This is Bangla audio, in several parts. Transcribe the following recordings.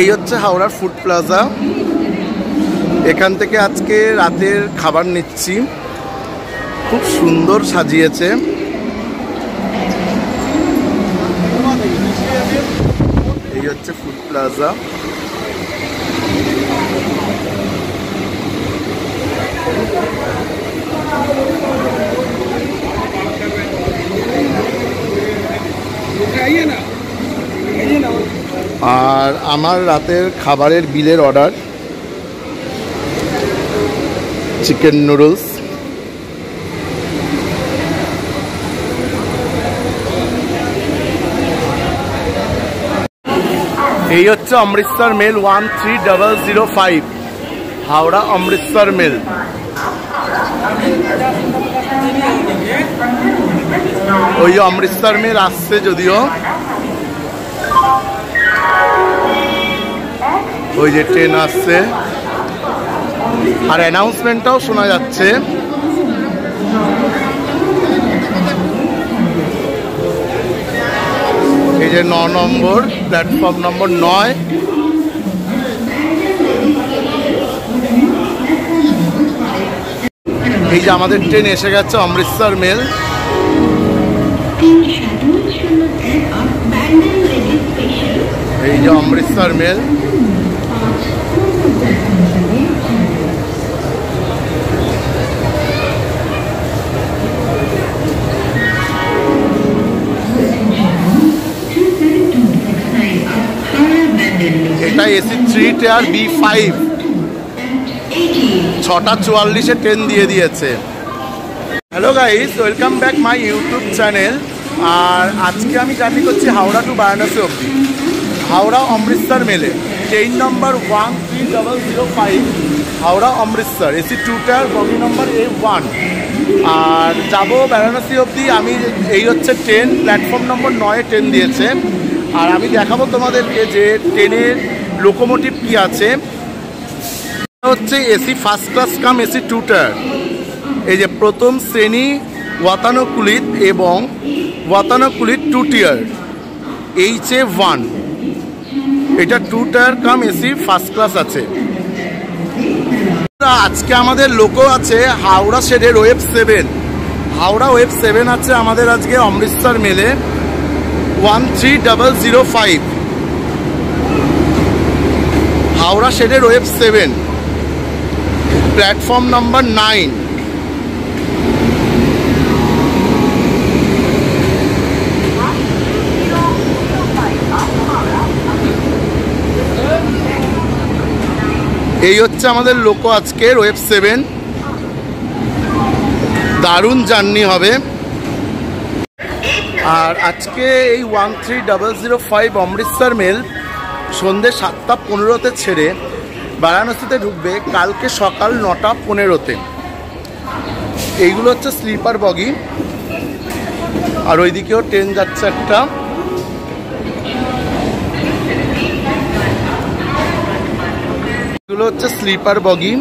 এই হচ্ছে হাওড়ার ফুড প্লাজা। এখান থেকে আজকে রাতের খাবার নিচ্ছি। খুব সুন্দর সাজিয়েছে। এই হচ্ছে ফুড প্লাজা। আর আমার রাতের খাবারের বিলের অর্ডার, চিকেন নুডলস। এই হচ্ছে Amritsar mail one three double zero five, Howrah Amritsar mail. ওই অমৃতসর মেল আসছে যদিও। ওই যে ট্রেন আসছে। আর অ্যানাউন্সমেন্টটাও শোনা যাচ্ছে। এই যে ন নম্বর প্ল্যাটফর্ম নম্বর নয়। এই যে আমাদের ট্রেন এসে গেছে, অমৃতসর মেল। এই যে অমৃতসর মেল। এটা AC three tier B five ছটা চুয়াল্লিশে ট্রেন দিয়ে দিয়েছে। Hello guys welcome back my YouTube channel আর আজকে আমি জার্নি করছি হাওড়া টু বারাণসী অবধি। হাওড়া অমৃতসর মেলে। Train number one double zero five Howrah Amritsar, AC two tier bogie number A one আর যাব বারাণসী অবধি, আমি এই হচ্ছে ট্রেন প্ল্যাটফর্ম নম্বর নয়ে ট্রেন দিয়েছে। আর আমি দেখাবো তোমাদেরকে যে ট্রেনের লোকোমোটিভ কি আছে। হচ্ছে এসি ফার্স্ট ক্লাস কাম এসি টু টায়ার এই যে প্রথম শ্রেণি, ওয়াতানুকুলিত এবং ওয়াতানুকুলিত two tear H A one এটা টু টায়ার কাম এসি ফার্স্ট ক্লাস আছে। আজকে আমাদের লোকো আছে হাওড়া শেডের web seven Howrah web seven আছে আমাদের আজকে অমৃতসর মেলে। One three double zero five Howrah শেডের web seven platform number nine এই হচ্ছে আমাদের লোকো আজকের ওয়েব সেভেন দারুণ জার্নি হবে। আর আজকে এই one three double zero five Amritsar mail সন্ধ্যে সাতটা পনেরোতে ছেড়ে বারাণসীতে ঢুকবে, কালকে সকাল নটা পনেরোতে। এইগুলো হচ্ছে স্লিপার বগি আর ওইদিকেও ট্রেন যাচ্ছে একটা। এগুলো হচ্ছে স্লিপার বগি।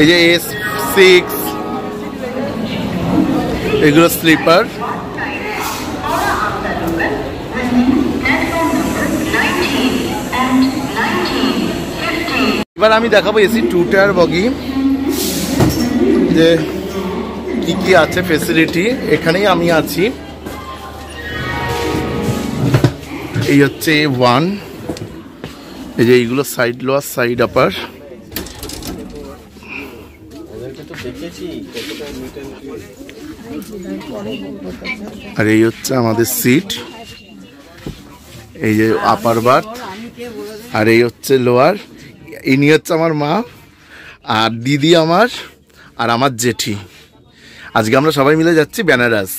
এই যে এস সিক্স, এগুলো স্লিপার। এবার আমি দেখাবো এসি টু টায়ার বগি। যে কি কি আছে ফেসিলিটি এখানেই আমি আছি। এই হচ্ছে ওয়ান এই যে এইগুলো সাইড লোয়ার সাইড আপার আর এই হচ্ছে আমাদের সিট এই যে আপার বার্থ আর এই হচ্ছে লোয়ার ইনি হচ্ছে আমার মা আর দিদি আমার আর আমার জেঠি। আজকে আমরা সবাই মিলে যাচ্ছি বেনারস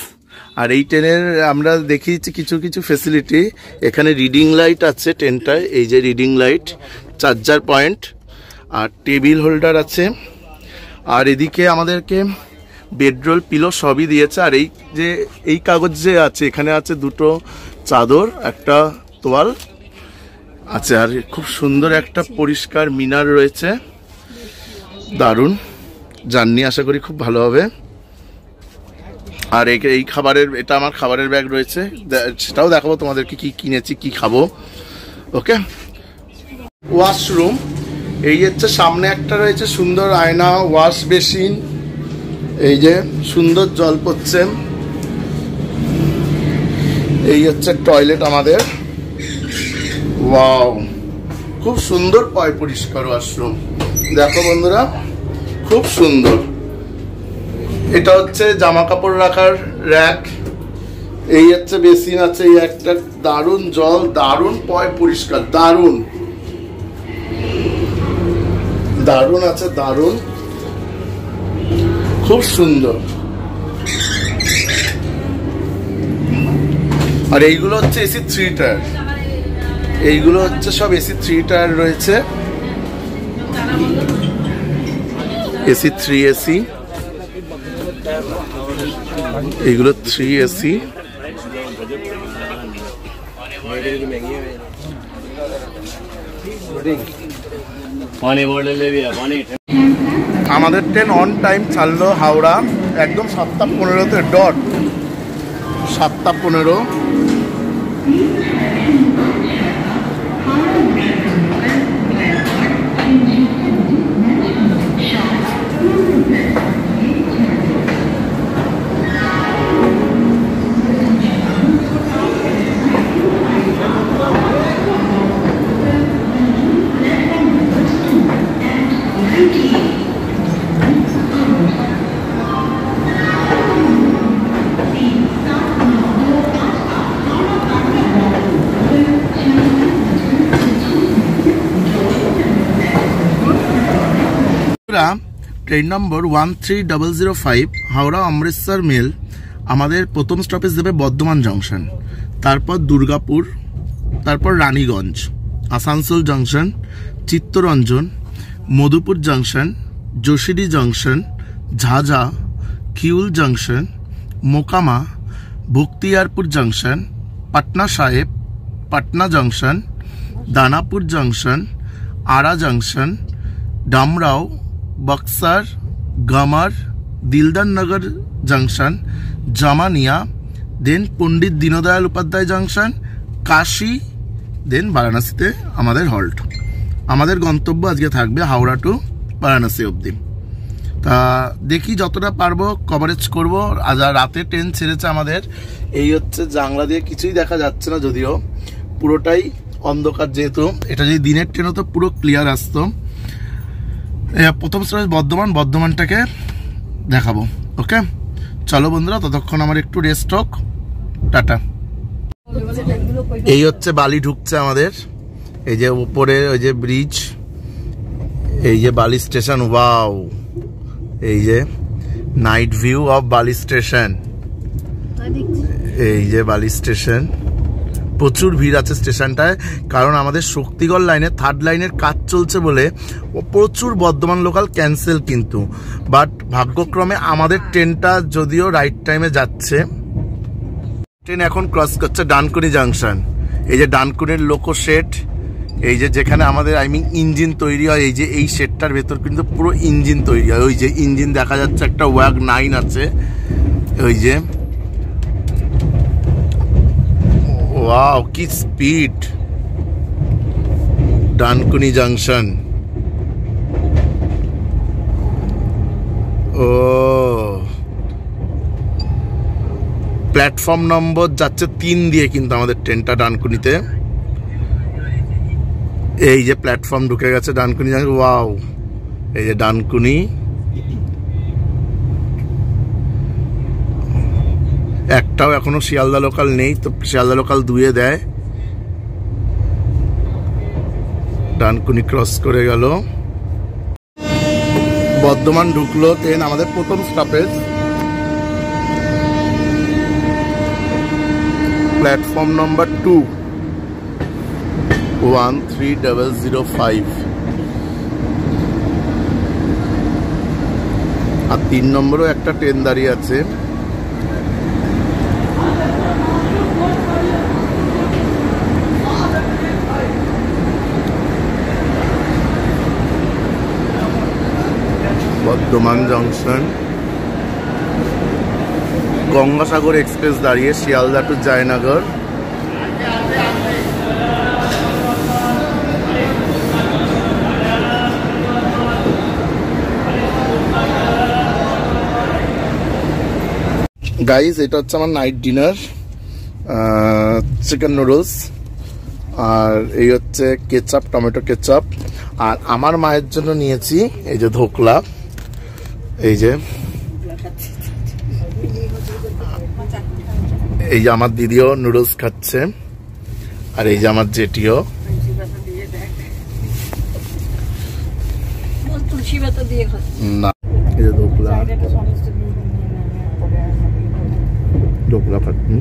আর এই ট্রেনের আমরা দেখিয়েছি কিছু কিছু ফেসিলিটি এখানে রিডিং লাইট আছে ট্রেনটায়, এই যে রিডিং লাইট চার্জার পয়েন্ট আর টেবিল হোল্ডার আছে। আর এদিকে আমাদেরকে বেডরোল পিলো সবই দিয়েছে। আর এই যে, এই কাগজ যে আছে, এখানে আছে দুটো চাদর, একটা তোয়াল। আছে, আর খুব সুন্দর একটা পরিষ্কার মিনার রয়েছে। দারুণ। জার্নি আশা করি খুব ভালো হবে। আর এই খাবারের এটা আমার খাবারের ব্যাগ রয়েছে। সেটাও দেখাবো তোমাদেরকে কি কিনেছি, কি খাব। ওকে? ওয়াশরুম। এই হচ্ছে সামনে একটা রয়েছে সুন্দর আয়না ওয়াশ বেসিন। এই যে সুন্দর জল পড়ছে। এই হচ্ছে টয়লেট আমাদের। ওয়াও! খুব সুন্দর পয় পরিষ্কার ওয়াশরুম। দেখো বন্ধুরা, খুব সুন্দর। এটা হচ্ছে জামা কাপড় রাখার র্যাক এই হচ্ছে বেসিন আছে, এই একটা দারুণ জল, দারুণ পয় পরিষ্কার, দারুণ। দারুণ আছে, দারুণ। খুব সুন্দর। আর এইগুলো হচ্ছে এসি থ্রি টায়ার এইগুলো হচ্ছে সব এসি থ্রি টায়ার রয়েছে। AC three AC. এগুলো থ্রি এসি আমাদের ট্রেন অন টাইম ছাড়লো হাওড়া, একদম সাতটা পনেরোতে ডট সাতটা পনেরো। Train number one three double zero five Howrah Amritsar mail আমাদের প্রথম স্টপেজ দেবে বর্ধমান জংশন তারপর দুর্গাপুর, তারপর Raniganj, Asansol junction Chittaranjan, Madhupur junction Jasidih junction Jhajha, Kiul junction Mokama, Bakhtiyarpur junction Patna Sahib, Patna junction Danapur junction Arrah junction Dumraon Buxar, Gahmar, Dildar Nagar junction, Zamania, then Pandit Deendayal Upadhyay junction, Kashi, then বারাণসীতে আমাদের হল্ট। আমাদের গন্তব্য আজকে থাকবে হাওড়া টু বারাণসী অবধি। তা দেখি যতটা পারব কভারেজ করব। আজ রাতে ট্রেন ছেড়েছে আমাদের। এই হচ্ছে জাংলা দিয়ে কিছুই দেখা যাচ্ছে না যদিও। পুরোটাই অন্ধকার যেহেতু। এটা যদি দিনের ট্রেনও তো পুরো ক্লিয়ার আসতো। প্রথম স্টেজ বর্ধমান বর্ধমানটাকে দেখাবো ওকে? চলো বন্ধুরা ততক্ষণ আমার একটু রেস্ট হোক। টাটা। এই হচ্ছে বালি ঢুকছে আমাদের। এই যে উপরে ওই যে ব্রিজ এই যে বালি স্টেশন ওয়াও এই যে night view of Bally station এই যে বালি স্টেশন প্রচুর ভিড় আছে স্টেশনটায়, কারণ আমাদের শক্তিগড় লাইনে থার্ড লাইনের কাজ চলছে বলে প্রচুর বর্ধমান লোকাল ক্যান্সেল কিন্তু। বাট ভাগ্যক্রমে আমাদের ট্রেনটা যদিও রাইট টাইমে যাচ্ছে ট্রেন এখন ক্রস করছে ডানকুনি জাংশন এই যে ডানকুনির লোকো শেড এই যে যেখানে আমাদের আই মিন ইঞ্জিন তৈরি হয়, এই যে এই শেডটার ভেতর কিন্তু পুরো ইঞ্জিন তৈরি হয়। ওই যে ইঞ্জিন দেখা যাচ্ছে একটা ওয়াগ নাইন আছে, ওই যে ওয়াও কি স্পিড ডানকুনি জাংশন ও। প্ল্যাটফর্ম নম্বর যাচ্ছে তিন দিয়ে কিন্তু আমাদের ট্রেনটা ডানকুনিতে এই যে প্ল্যাটফর্ম ঢুকে গেছে ডানকুনি জাংশন ওয়াও এই যে ডানকুনি একটাও এখনও শিয়ালদা লোকাল নেই, তো শিয়ালদা লোকাল দুয়ে দেয়। ডানকুনি ক্রস করে গেল। বর্ধমান ঢুকলো ট্রেন আমাদের প্রথম stoppage platform number two one three double zero five আর তিন নম্বরও একটা ট্রেন দাঁড়িয়ে আছে। বর্ধমান জংশন। গঙ্গাসাগর এক্সপ্রেস দাঁড়িয়ে শিয়ালদা টু জয়নগর। গাইজ এটা হচ্ছে আমার নাইট ডিনার চিকেন নুডলস আর এই হচ্ছে কেচাপ টমেটো কেচাপ আর আমার মায়ের জন্য নিয়েছি এই যে ধোকলা। এই যে এই যে আমার দিদিও নুডলস খাচ্ছে আর এই যে আমার জেটিও না এই যে ডোকলা ডোকলা খাচ্ছি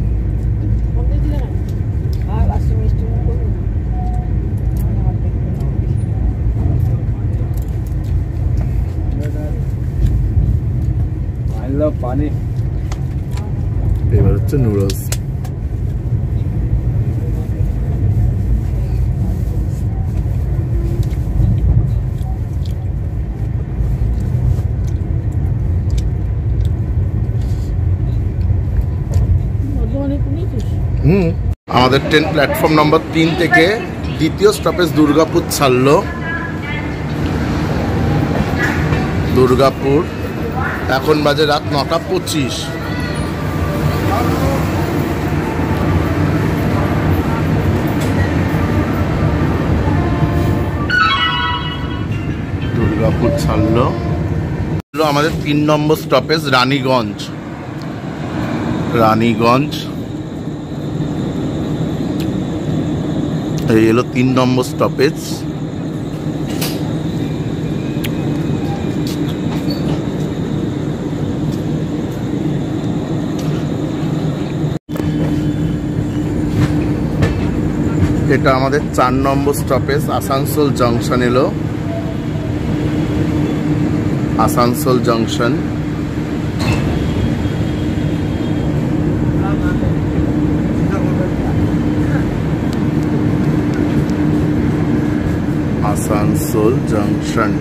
আর আসছে মিষ্টি মুখ করুন I love পানি। এবার হচ্ছে নুডলস হুম, আমাদের ট্রেন প্ল্যাটফর্ম নম্বর তিন থেকে দ্বিতীয় স্টপেজ দুর্গাপুর ছাড়লো। দুর্গাপুর এখন বাজে রাত নটা পঁচিশ। দুর্গাপুর ছাড়লো। আমাদের তিন নম্বর স্টপেজ রানীগঞ্জ। রানীগঞ্জ। এই এলো তিন নম্বর স্টপেজ এটা আমাদের চার নম্বর স্টপেজ, আসানসোল জংশন এলো। Asansol junction. Asansol junction.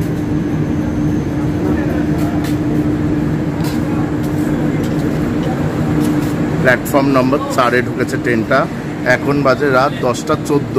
Platform number চারে ঢুকেছে ট্রেনটা। এখন বাজে রাত দশটা চোদ্দ।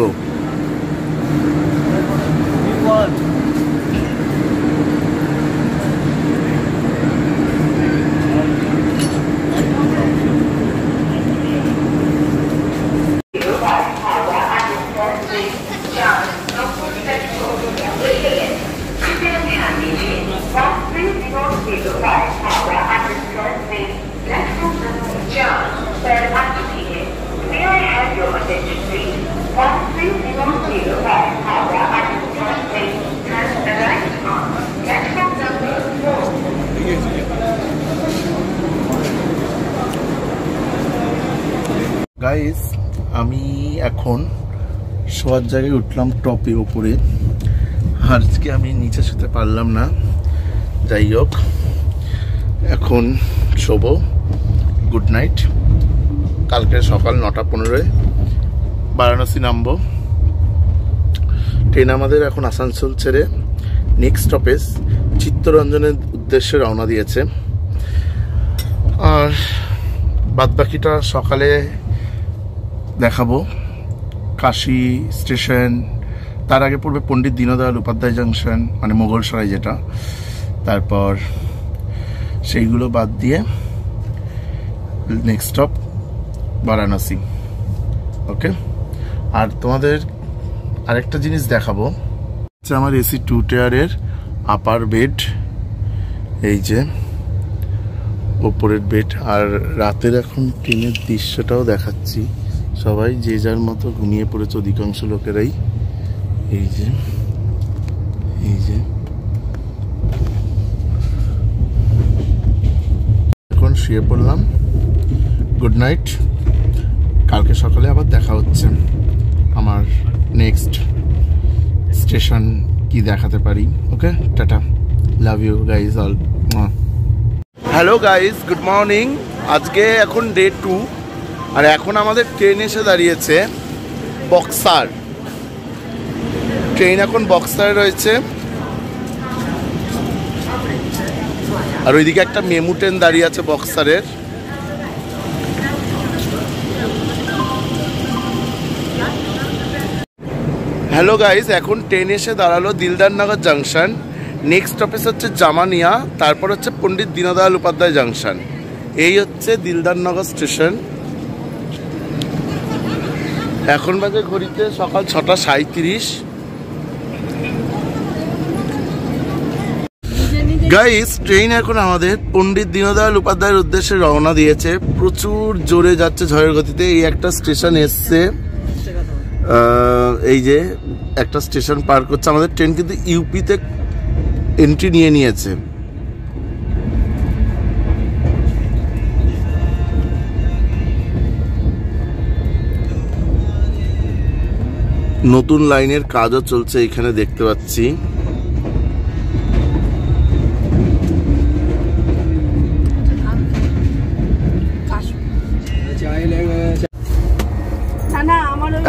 এখন শোয়ার জায়গায় উঠলাম টপে ওপরে। আজকে আমি নিচে শুতে পারলাম না। যাই হোক, এখন শোবো। Good night. কালকে সকাল নটা পনেরোয় বারাণসী নামবো। ট্রেন আমাদের এখন আসানসোল ছেড়ে নেক্সট স্টপেজ চিত্তরঞ্জনের উদ্দেশ্যে রওনা দিয়েছে। আর বাদবাকিটা সকালে দেখাবো। কাশি স্টেশন, তার আগে পড়বে পণ্ডিত দীনদয়াল উপাধ্যায় জাংশন মানে মোগলসরাই যেটা। তারপর সেইগুলো বাদ দিয়ে নেক্সট স্টপ বারাণসী। ওকে আর তোমাদের আরেকটা জিনিস দেখাবো। হচ্ছে আমার এসি টু টায়ারের আপার বেড এই যে ওপরের বেড আর রাতের এখন ট্রেনের দৃশ্যটাও দেখাচ্ছি। সবাই, যে যার মতো ঘুমিয়ে পড়েছে অধিকাংশ লোকেরাই। এই যে এই যে। এখন শুয়ে পড়লাম। গুড নাইট কালকে সকালে আবার দেখা হচ্ছে। আমার নেক্সট স্টেশন কি দেখাতে পারি? Okay tata. Love you guys all hello guys good morning আজকে এখন ডে টু আর এখন আমাদের ট্রেন এসে দাঁড়িয়েছে বক্সার। ট্রেন এখন বক্সারে রয়েছে। আর ওইদিকে একটা মেমু ট্রেন দাঁড়িয়ে আছে বক্সারের। হ্যালো গাইজ এখন ট্রেন এসে দাঁড়াল দিলদারনগর জাংশন নেক্সট অফিস হচ্ছে জামানিয়া, তারপর হচ্ছে পণ্ডিত দীনদয়াল উপাধ্যায় জাংশন এই হচ্ছে দিলদারনগর স্টেশন এখন বাজে ঘড়িতে সকাল ছটা সাঁত্রিশ গাইস ট্রেন এখন আমাদের। পণ্ডিত দীনদয়াল উপাধ্যায়ের উদ্দেশ্যে রওনা দিয়েছে। প্রচুর জোরে যাচ্ছে ঝড়ের গতিতে। এই একটা স্টেশন এসছে। এই যে একটা স্টেশন পার করছে। আমাদের ট্রেন কিন্তু ইউপিতে এন্ট্রি নিয়ে নিয়েছে। নতুন লাইনের কাজও চলছে এখানে দেখতে পাচ্ছি।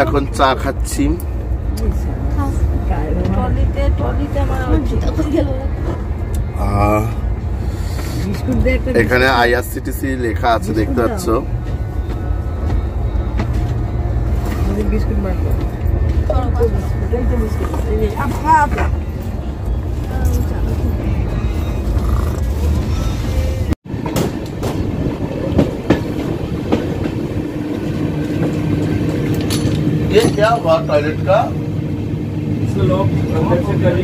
এখন চা খাচ্ছি। এখানে আইআরসিটিসি লেখা আছে, দেখতে পাচ্ছ। বিস্কুট ये क्या हुआ टॉयलेट का? लोग अंदर से कर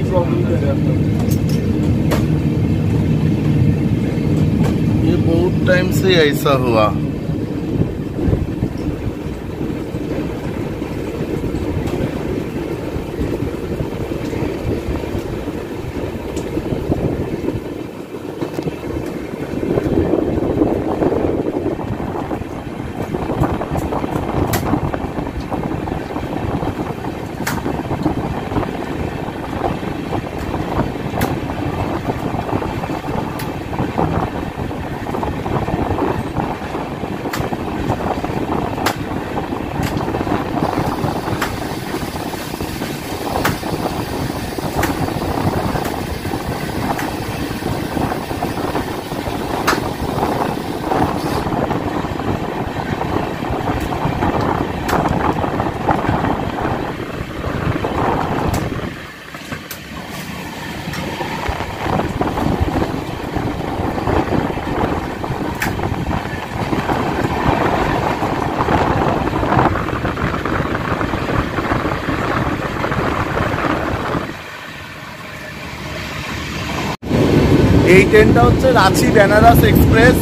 ये बहुत टाइम से ऐसा हुआ। এই ট্রেনটা হচ্ছে রাঁচি বেনারস এক্সপ্রেস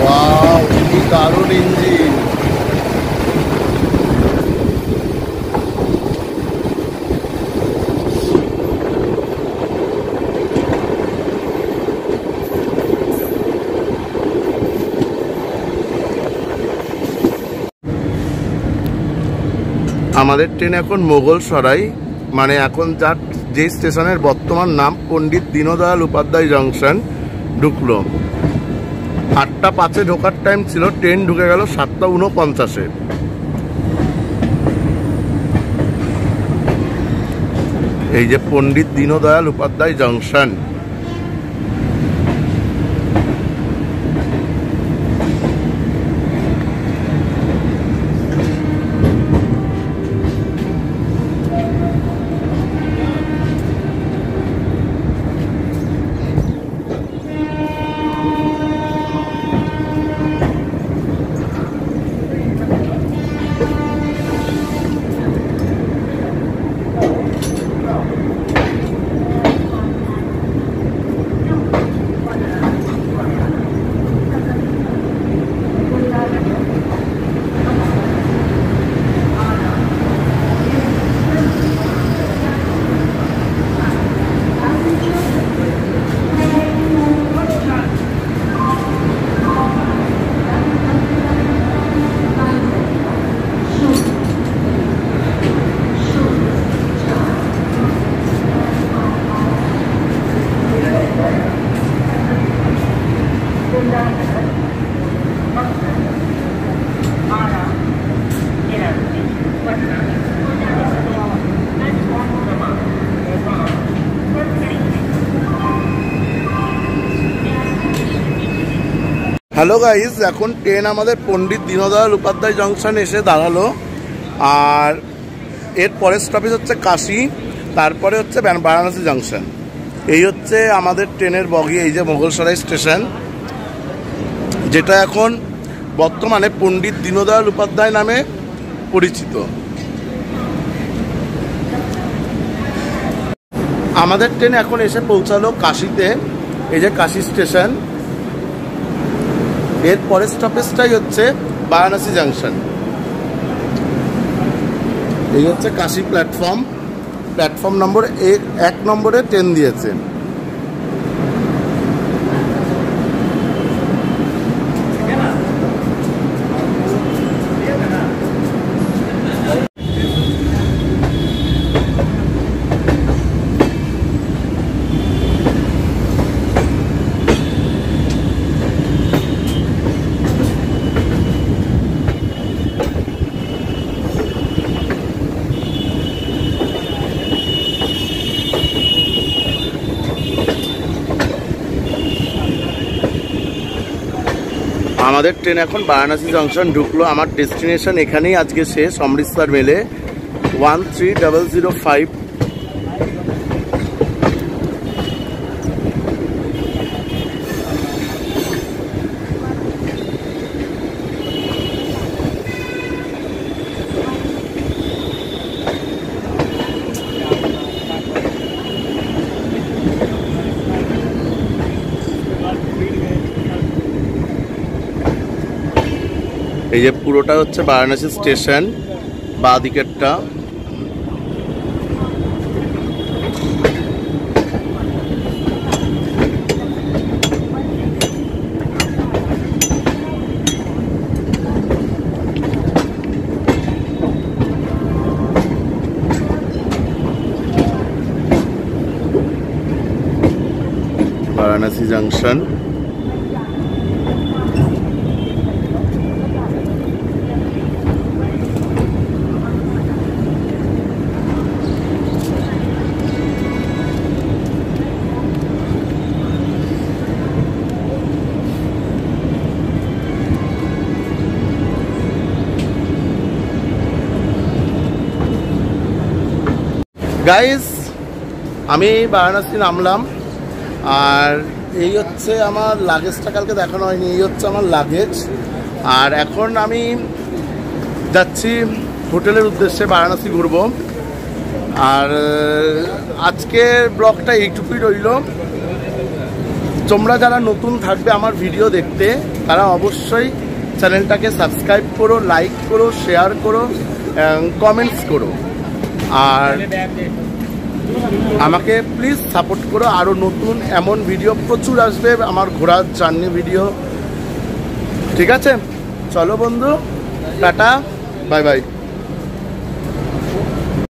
ওয়াও কি দারুণ ইঞ্জিন আমাদের ট্রেন এখন মোগল সরাই মানে এখন যার যে স্টেশনের বর্তমান নাম পণ্ডিত দীনদয়াল উপাধ্যায় জংশন, ঢুকলো। আটটা পাঁচে ঢোকার টাইম ছিল, ট্রেন ঢুকে গেল সাতটা উনপঞ্চাশে এই যে Pandit Deendayal Upadhyay junction hello guys এখন ট্রেন আমাদের পণ্ডিত দীনদয়াল উপাধ্যায় জংশন এসে দাঁড়াল। আর এর পরের স্টপেজ হচ্ছে কাশি, তারপরে হচ্ছে বারাণসী জংশন। এই হচ্ছে আমাদের ট্রেনের বগি, এই যে মোগলসরাই স্টেশন। যেটা এখন বর্তমানে পণ্ডিত দীনদয়াল উপাধ্যায় নামে পরিচিত। আমাদের ট্রেন এখন এসে পৌঁছালো কাশিতে। এই যে কাশি স্টেশন এর পরের স্টপেজটাই হচ্ছে বারাণসী জাংশন এই হচ্ছে কাশি প্ল্যাটফর্ম প্ল্যাটফর্ম নম্বর এক নম্বরে ট্রেন দিয়েছে। আমাদের ট্রেন এখন বারাণসী জংশন ঢুকলো। আমার ডেস্টিনেশন এখানেই আজকে শেষ, অমৃতসর মেলে। One three double zero five এই যে পুরোটা হচ্ছে বারাণসী স্টেশন বা দিকেরটা বারাণসী জাংশন। গাইস আমি বারাণসী নামলাম। আর এই হচ্ছে আমার লাগেজটা কালকে দেখানো হয়নি, এই হচ্ছে আমার লাগেজ আর এখন আমি যাচ্ছি হোটেলের উদ্দেশ্যে বারাণসী ঘুরব। আর আজকের ব্লগটা এইটুকুই রইল। তোমরা যারা নতুন থাকবে আমার ভিডিও দেখতে, তারা অবশ্যই চ্যানেলটাকে সাবস্ক্রাইব করো লাইক করো শেয়ার করো কমেন্টস করো। আর আমাকে প্লিজ সাপোর্ট করো। আরও নতুন এমন ভিডিও প্রচুর আসবে, আমার ঘোরার জার্নি ভিডিও ঠিক আছে? চলো বন্ধু, টাটা বাই বাই